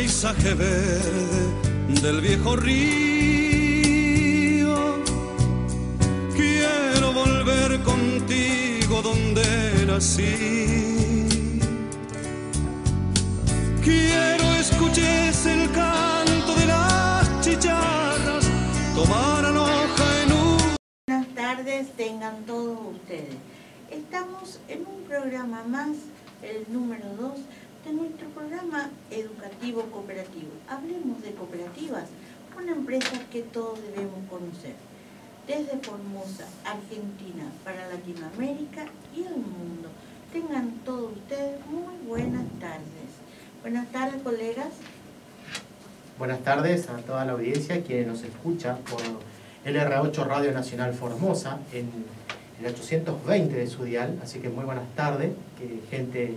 paisaje verde del viejo río. Quiero volver contigo donde nací. Quiero escuchar el canto de las chicharras, tomaran hoja en un... Buenas tardes, tengan todos ustedes. Estamos en un programa más, el número 2 de nuestro programa educativo cooperativo. Hablemos de cooperativas, una empresa que todos debemos conocer. Desde Formosa, Argentina, para Latinoamérica y el mundo. Tengan todos ustedes muy buenas tardes. Buenas tardes, colegas. Buenas tardes a toda la audiencia, quienes nos escucha por LR8 Radio Nacional Formosa en el 820 de su dial, así que muy buenas tardes, que gente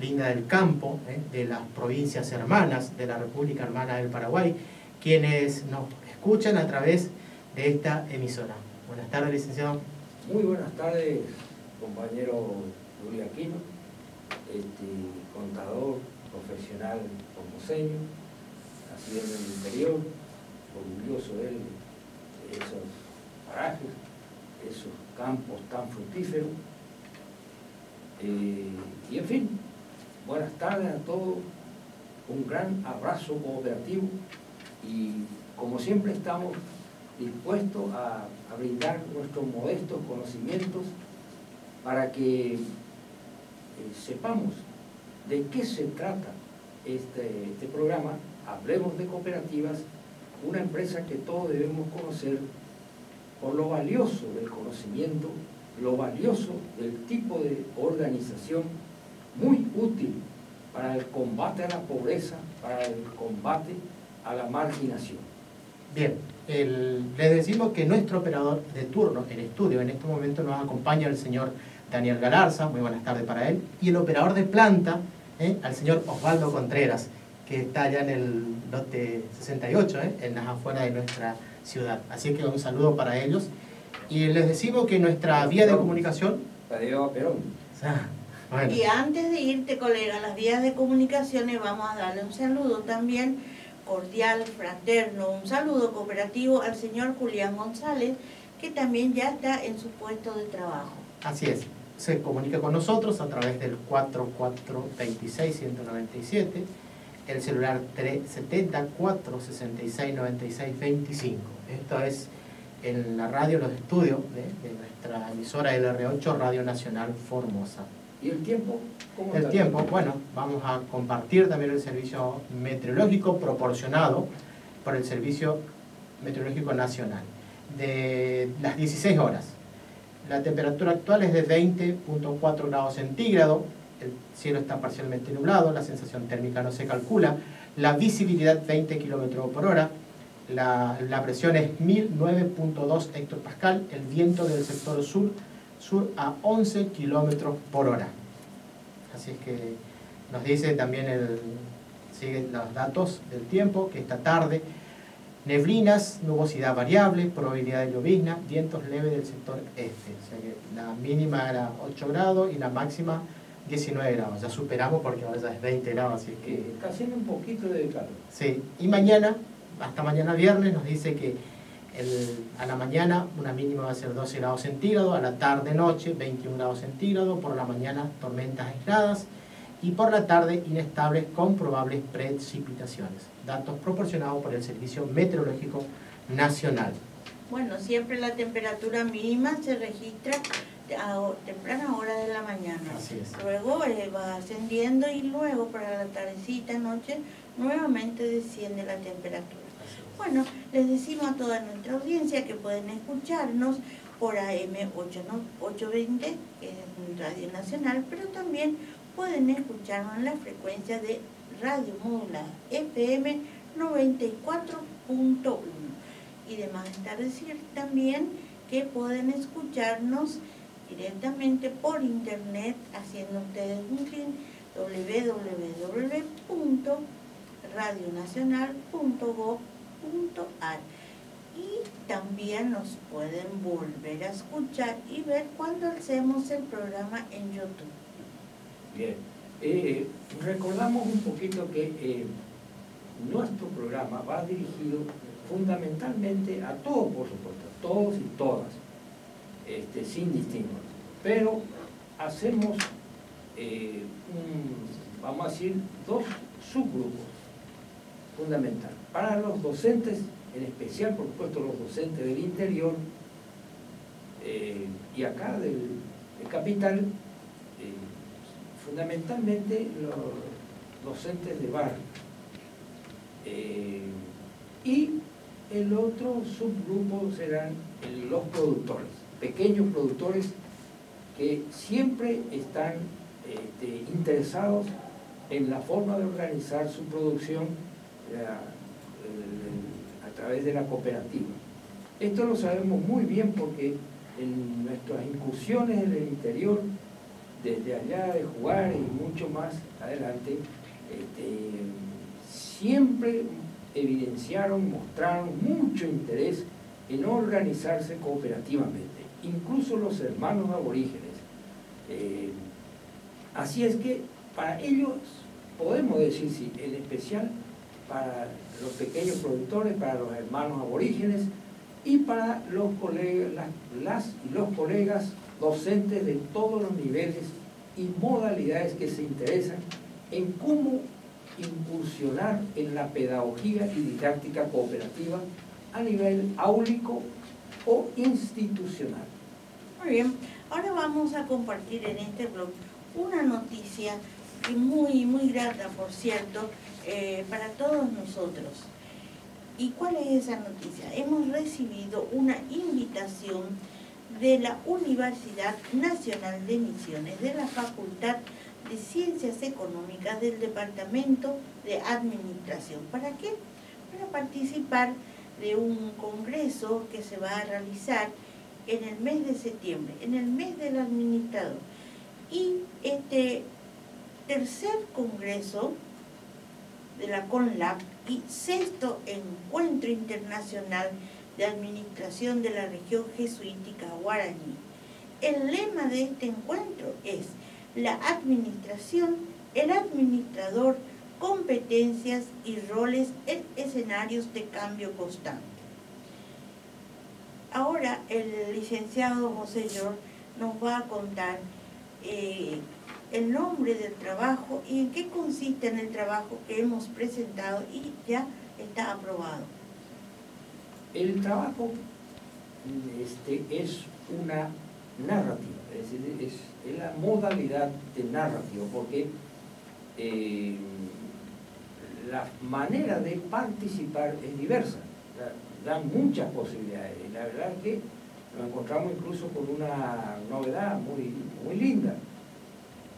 linda del campo, ¿eh? de las provincias hermanas de la República Hermana del Paraguay, quienes nos escuchan a través de esta emisora. Buenas tardes, licenciado. Muy buenas tardes, compañero Julio Aquino, este, contador profesional formoseño, nacido en el interior, orgulloso de él, esos parajes, esos campos tan fructíferos. Eh, y en fin, buenas tardes a todos, un gran abrazo cooperativo y como siempre estamos dispuestos a, brindar nuestros modestos conocimientos para que eh, sepamos de qué se trata este, este programa, Hablemos de Cooperativas, una empresa que todos debemos conocer por lo valioso del conocimiento, lo valioso del tipo de organización muy útil para el combate a la pobreza, para el combate a la marginación. Bien, el, les decimos que nuestro operador de turno en estudio en este momento nos acompaña el señor Daniel Galarza, muy buenas tardes para él, y el operador de planta, ¿eh? al señor Osvaldo Contreras, que está allá en el lote 68, ¿eh? en las afueras de nuestra ciudad. Así que un saludo para ellos. Y les decimos que nuestra vía de comunicación... Perón. Ah, bueno. Y antes de irte, colega, a las vías de comunicaciones, vamos a darle un saludo también cordial, fraterno, un saludo cooperativo al señor Julián González, que también ya está en su puesto de trabajo. Así es, se comunica con nosotros a través del 4426-197, el celular 370-466-9625. Esto es en la radio, los estudios de, de nuestra emisora LR8 Radio Nacional Formosa. ¿Y el tiempo? ¿Cómo El tiempo, bueno, vamos a compartir también el servicio meteorológico proporcionado por el Servicio Meteorológico Nacional de las 16 horas. La temperatura actual es de 20.4 grados centígrados, el cielo está parcialmente nublado, la sensación térmica no se calcula, la visibilidad 20 kilómetros por hora, la, la presión es 1009.2 hectopascal, el viento del sector sur, sur a 11 kilómetros por hora. Así es que nos dice también el, siguen los datos del tiempo, que esta tarde, neblinas, nubosidad variable, probabilidad de llovizna, vientos leves del sector este. O sea que la mínima era 8 grados y la máxima 19 grados. Ya superamos porque ahora ya es 20 grados, así que... Eh, Está haciendo un poquito de calor. Sí, y mañana, hasta mañana viernes, nos dice que el- a la mañana una mínima va a ser 12 grados centígrados, a la tarde noche 21 grados centígrados, por la mañana tormentas aisladas y por la tarde inestables con probables precipitaciones. Datos proporcionados por el Servicio Meteorológico Nacional. Bueno, siempre la temperatura mínima se registra a temprana hora de la mañana. Así es. Luego eh, va ascendiendo y luego para la tardecita, noche, nuevamente desciende la temperatura. Bueno, les decimos a toda nuestra audiencia que pueden escucharnos por AM 820, que es Radio Nacional, pero también pueden escucharnos en la frecuencia de Radio Módula FM 94.1. Y demás está decir también que pueden escucharnos directamente por internet haciendo ustedes un clic y también nos pueden volver a escuchar y ver cuando hacemos el programa en YouTube. Bien. Eh, recordamos un poquito que eh, nuestro programa va dirigido fundamentalmente a todos, por supuesto, todos y todas, este, sin distingo. Pero hacemos, eh, vamos a decir, dos subgrupos fundamentales. Para los docentes, en especial, por supuesto, los docentes del interior eh, y acá del, capital, eh, fundamentalmente los docentes de barrio. y el otro subgrupo serán los productores, pequeños productores que siempre están este, interesados en la forma de organizar su producción eh, a través de la cooperativa. Esto lo sabemos muy bien porque en nuestras incursiones en el interior, desde allá de jugar y mucho más adelante, este, siempre evidenciaron, mostraron mucho interés en organizarse cooperativamente, incluso los hermanos aborígenes. Eh, así es que para ellos podemos decir, sí, en especial para los pequeños productores, para los hermanos aborígenes y para los colegas, las, los colegas docentes de todos los niveles y modalidades que se interesan en cómo incursionar en la pedagogía y didáctica cooperativa a nivel áulico o institucional. Muy bien, ahora vamos a compartir en este blog una noticia muy, muy grata, por cierto, eh, para todos nosotros. ¿Y cuál es esa noticia? Hemos recibido una invitación de la Universidad Nacional de Misiones, de la Facultad de Ciencias Económicas del Departamento de Administración. ¿Para qué? Para participar de un congreso que se va a realizar en el mes de septiembre, en el mes del administrador. Y este tercer congreso de la CONLAP y sexto encuentro internacional de administración de la región jesuítica guaraní. El lema de este encuentro es la administración, el administrador, competencias y roles en escenarios de cambio constante. Ahora el licenciado José Yor nos va a contar eh, el nombre del trabajo y en qué consiste en el trabajo que hemos presentado y ya está aprobado. El trabajo este, es una narrativa es decir, es, la modalidad de narrativo, porque eh, la manera de participar es diversa, da muchas posibilidades. La verdad es que nos encontramos incluso con una novedad muy, muy linda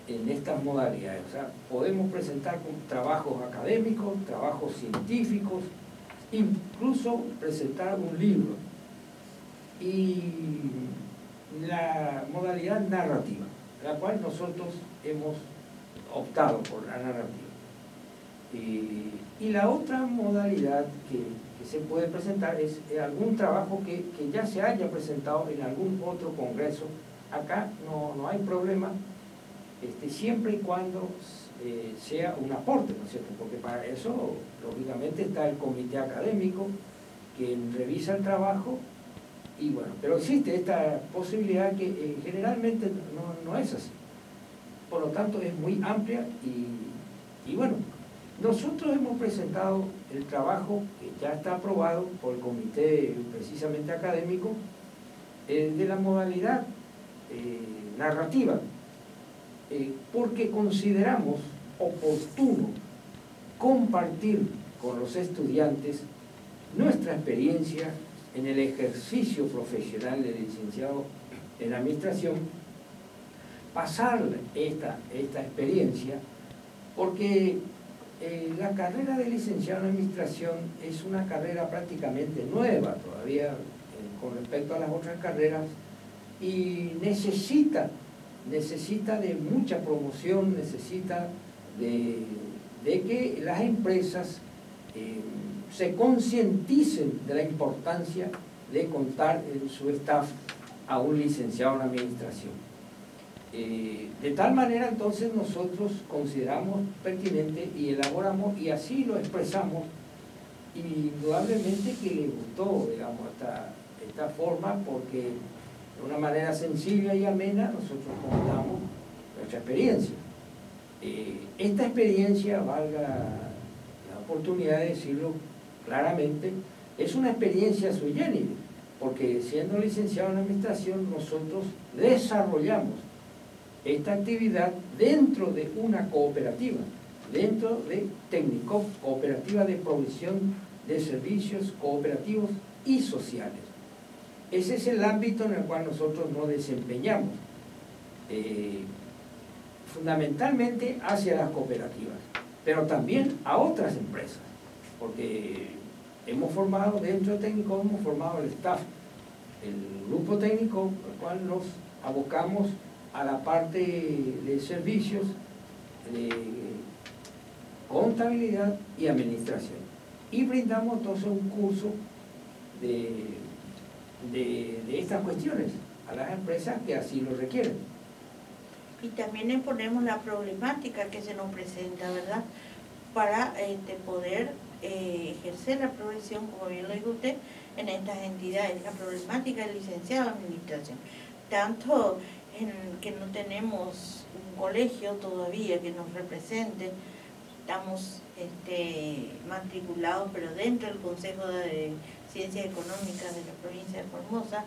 en estas modalidades. O sea, podemos presentar trabajos académicos, trabajos científicos, incluso presentar un libro. Y la modalidad narrativa, la cual nosotros hemos optado por la narrativa. y la otra modalidad que, se puede presentar es algún trabajo que, ya se haya presentado en algún otro congreso. Acá no, hay problema, este, siempre y cuando eh, sea un aporte, ¿no es cierto? Porque para eso, lógicamente, está el comité académico que revisa el trabajo y bueno, pero existe esta posibilidad que eh, generalmente no, es así. Por lo tanto, es muy amplia y, bueno, nosotros hemos presentado el trabajo que ya está aprobado por el comité precisamente académico eh, de la modalidad eh, porque consideramos oportuno compartir con los estudiantes nuestra experiencia en el ejercicio profesional de licenciado en administración, pasar esta, esta experiencia, porque eh, la carrera de licenciado en administración es una carrera prácticamente nueva todavía eh, con respecto a las otras carreras y necesita, necesita de mucha promoción, necesita de, que las empresas eh, se concienticen de la importancia de contar en su staff a un licenciado en administración. Eh, de tal manera entonces nosotros consideramos pertinente y elaboramos y así lo expresamos indudablemente que le gustó, digamos, esta, esta forma porque de una manera sencilla y amena nosotros contamos nuestra experiencia. Eh, esta experiencia, valga la oportunidad de decirlo claramente, es una experiencia sui generis, porque siendo licenciado en administración nosotros desarrollamos esta actividad dentro de una cooperativa, dentro de técnico, cooperativa de provisión de servicios cooperativos y sociales. Ese es el ámbito en el cual nosotros nos desempeñamos, eh, fundamentalmente hacia las cooperativas, pero también a otras empresas, porque hemos formado, dentro de técnico hemos formado el staff, el grupo técnico, el cual nos abocamos a la parte de servicios, de contabilidad y administración. Y brindamos entonces un curso de, de, estas cuestiones a las empresas que así lo requieren. Y también exponemos la problemática que se nos presenta, ¿verdad? Para este, poder eh, ejercer la profesión, como bien lo dijo usted, en estas entidades. La problemática del licenciado en administración. Tanto en que no tenemos un colegio todavía que nos represente, estamos este, matriculados, pero dentro del Consejo de Ciencias Económicas de la provincia de Formosa,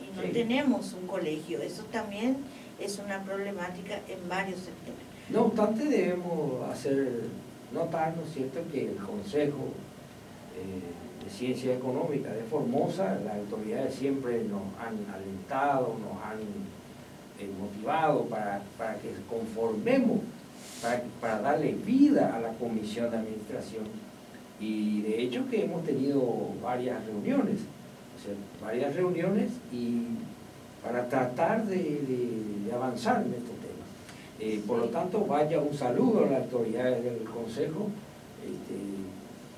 y no tenemos un colegio. Eso también es una problemática en varios sectores. No obstante, debemos hacer notar, ¿no es cierto?, que el Consejo eh, de Ciencias Económicas de Formosa, las autoridades siempre nos han alentado, nos han eh, motivado para, que conformemos, para, darle vida a la comisión de administración. Y de hecho que hemos tenido varias reuniones, varias reuniones y para tratar de, avanzar en este tema. Eh, por lo tanto, vaya un saludo a las autoridades del Consejo este,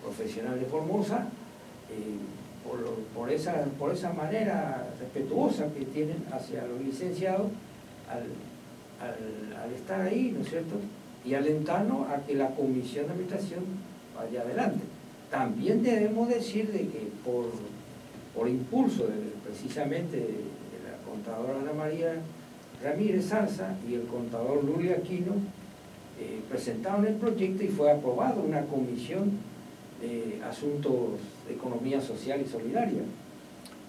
Profesional de Formosa, eh, por, esa, por esa manera respetuosa que tienen hacia los licenciados al, estar ahí, ¿no es cierto? Y alentarnos a que la comisión de administración vaya adelante. También debemos decir de que por, por impulso precisamente de, la contadora Ana María Ramírez Salsa y el contador Lurio Aquino, eh, presentaron el proyecto y fue aprobado una comisión de asuntos de economía social y solidaria.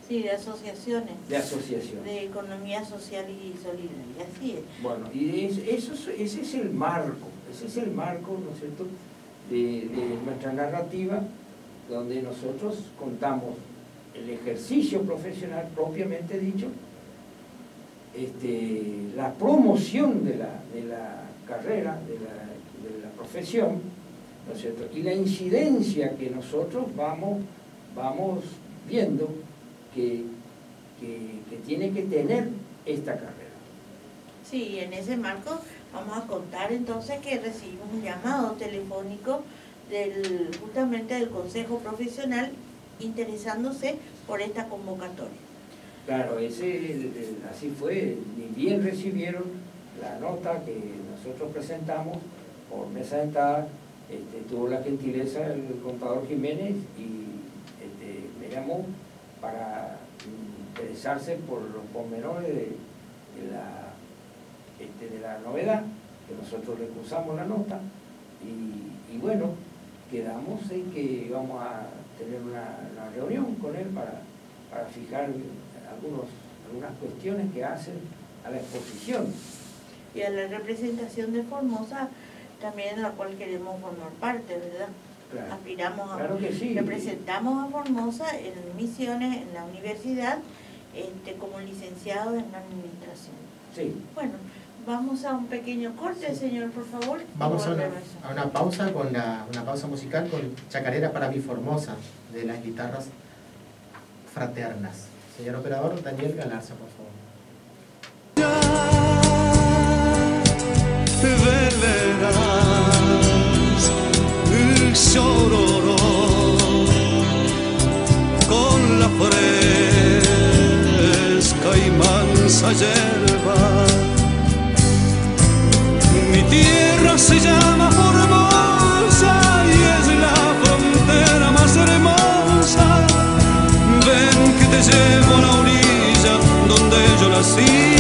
Sí, de asociaciones. De asociaciones. De economía social y solidaria, así es. Bueno, y eso, ese es el marco, ese es el marco, ¿no es cierto?, de, nuestra narrativa, donde nosotros contamos el ejercicio profesional propiamente dicho, este, la promoción de la, de la carrera, de la, de la profesión, ¿no es cierto? y la incidencia que nosotros vamos, vamos viendo que, tiene que tener esta carrera. Sí, en ese marco vamos a contar entonces que recibimos un llamado telefónico del, justamente del Consejo Profesional interesándose por esta convocatoria. Claro, ese, así fue, ni bien recibieron la nota que nosotros presentamos por mesa de entrada, este, tuvo la gentileza el contador Jiménez y este, me llamó para interesarse por los pormenores de, la, este, de la novedad, que nosotros le cursamos la nota, y, bueno, quedamos en que íbamos a tener una, reunión con él para, para fijar algunos, algunas cuestiones que hacen a la exposición. Y a la representación de Formosa, también la cual queremos formar parte, ¿verdad? Aspiramos a, representamos a Formosa en misiones, en la universidad, este, como licenciado en administración. Sí. Bueno, vamos a un pequeño corte, señor, por favor. Vamos a una, pausa con una pausa musical con Chacarera para mi Formosa, de las guitarras fraternas. Señor operador, Daniel Galarza, por favor. sororo con la fresca y mansa hierba. Mi tierra se llama Formosa y es la frontera más hermosa. Ven que te llevo a la orilla donde yo nací.